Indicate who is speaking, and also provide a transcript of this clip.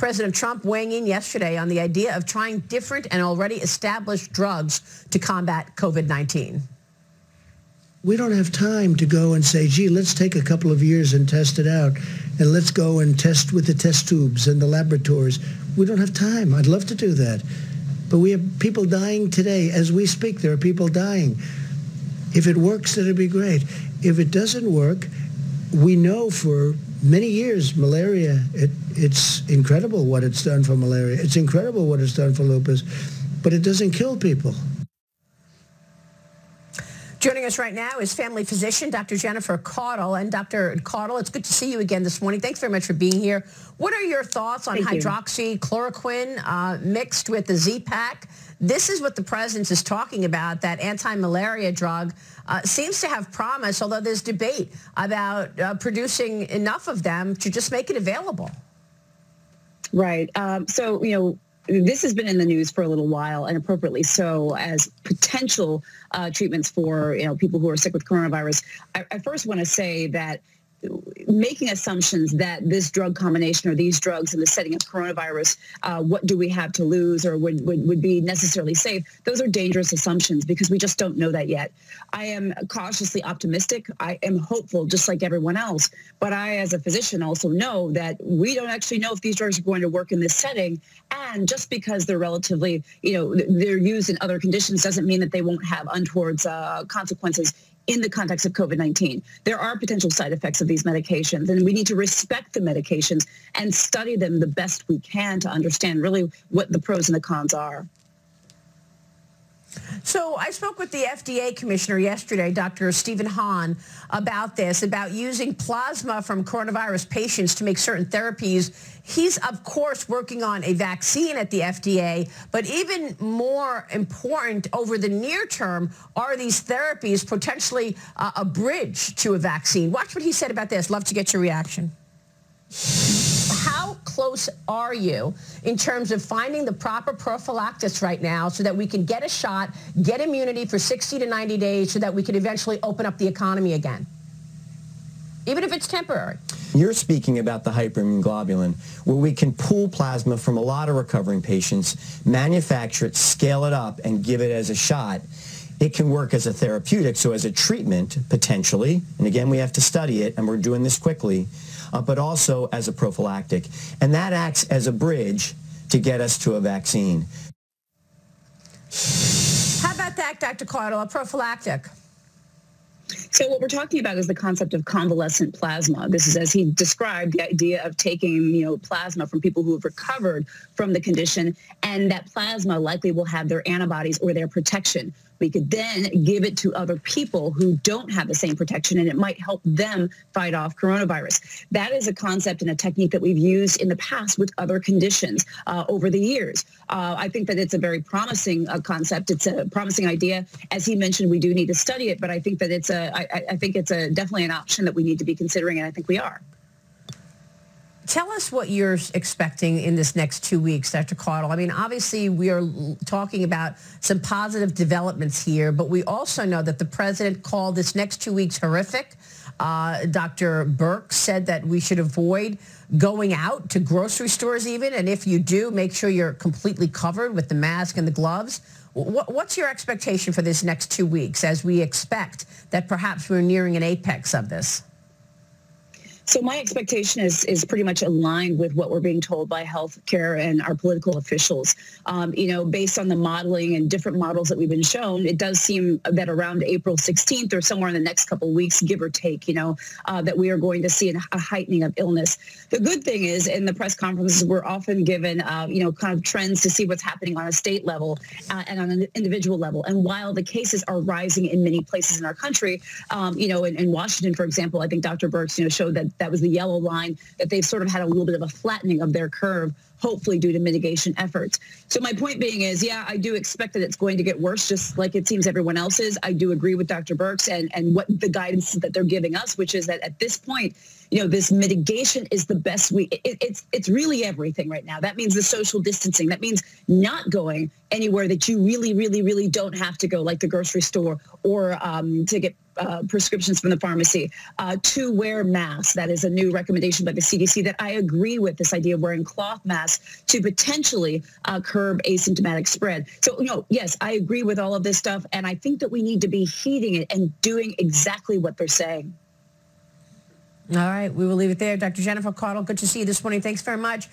Speaker 1: President Trump weighing in yesterday on the idea of trying different and already established drugs to combat COVID-19.
Speaker 2: We don't have time to go and say, gee, let's take a couple of years and test it out. And let's go and test with the test tubes and the laboratories. We don't have time. I'd love to do that. But we have people dying today. As we speak, there are people dying. If it works, that'd be great. If it doesn't work, we know for many years malaria, it, it's incredible what it's done for malaria. It's incredible what it's done for lupus, but it doesn't kill people.
Speaker 1: Joining us right now is family physician Dr. Jennifer Caudle. And Dr. Caudle, it's good to see you again this morning. Thanks very much for being here. What are your thoughts on Thank hydroxychloroquine uh, mixed with the Z-Pak? This is what the president is talking about, that anti-malaria drug uh, seems to have promise, although there's debate about uh, producing enough of them to just make it available.
Speaker 3: Right. Um, so, you know, this has been in the news for a little while, and appropriately so, as potential uh, treatments for you know people who are sick with coronavirus. I, I first want to say that making assumptions that this drug combination or these drugs in the setting of coronavirus, uh, what do we have to lose or would, would, would be necessarily safe, those are dangerous assumptions because we just don't know that yet. I am cautiously optimistic. I am hopeful just like everyone else. But I, as a physician, also know that we don't actually know if these drugs are going to work in this setting. And just because they're relatively, you know, they're used in other conditions doesn't mean that they won't have untoward uh, consequences in the context of COVID-19. There are potential side effects of these medications, and we need to respect the medications and study them the best we can to understand really what the pros and the cons are.
Speaker 1: So I spoke with the FDA commissioner yesterday, Dr. Stephen Hahn, about this, about using plasma from coronavirus patients to make certain therapies. He's, of course, working on a vaccine at the FDA, but even more important over the near term are these therapies potentially uh, a bridge to a vaccine. Watch what he said about this. Love to get your reaction close are you in terms of finding the proper prophylaxis right now so that we can get a shot, get immunity for 60 to 90 days so that we can eventually open up the economy again? Even if it's temporary.
Speaker 4: You're speaking about the hyperimmunoglobulin, where we can pull plasma from a lot of recovering patients, manufacture it, scale it up, and give it as a shot. It can work as a therapeutic, so as a treatment, potentially, and again, we have to study it, and we're doing this quickly, uh, but also as a prophylactic. And that acts as a bridge to get us to a vaccine.
Speaker 1: How about that, Dr. Caudle, a prophylactic?
Speaker 3: So what we're talking about is the concept of convalescent plasma. This is, as he described, the idea of taking, you know, plasma from people who have recovered from the condition, and that plasma likely will have their antibodies or their protection we could then give it to other people who don't have the same protection and it might help them fight off coronavirus. That is a concept and a technique that we've used in the past with other conditions uh, over the years. Uh, I think that it's a very promising uh, concept. It's a promising idea. As he mentioned, we do need to study it, but I think that it's a, I, I think it's a definitely an option that we need to be considering, and I think we are.
Speaker 1: Tell us what you're expecting in this next two weeks, Dr. Caudle. I mean, obviously, we are talking about some positive developments here, but we also know that the president called this next two weeks horrific. Uh, Dr. Birx said that we should avoid going out to grocery stores even, and if you do, make sure you're completely covered with the mask and the gloves. What's your expectation for this next two weeks as we expect that perhaps we're nearing an apex of this?
Speaker 3: So my expectation is is pretty much aligned with what we're being told by healthcare and our political officials. Um, you know, based on the modeling and different models that we've been shown, it does seem that around April 16th or somewhere in the next couple of weeks, give or take, you know, uh, that we are going to see a heightening of illness. The good thing is in the press conferences, we're often given, uh, you know, kind of trends to see what's happening on a state level uh, and on an individual level. And while the cases are rising in many places in our country, um, you know, in, in Washington, for example, I think Dr. Birx, you know, showed that that was the yellow line, that they've sort of had a little bit of a flattening of their curve, hopefully due to mitigation efforts. So my point being is, yeah, I do expect that it's going to get worse, just like it seems everyone else is. I do agree with Dr. Birx and, and what the guidance that they're giving us, which is that at this point, you know, this mitigation is the best we, it, it's, it's really everything right now. That means the social distancing. That means not going anywhere that you really, really, really don't have to go, like the grocery store or um, to get uh, prescriptions from the pharmacy, uh, to wear masks. That is a new recommendation by the CDC that I agree with. This idea of wearing cloth masks to potentially uh, curb asymptomatic spread. So, you know, yes, I agree with all of this stuff, and I think that we need to be heeding it and doing exactly what they're saying.
Speaker 1: All right, we will leave it there. Dr. Jennifer Caudle, good to see you this morning. Thanks very much.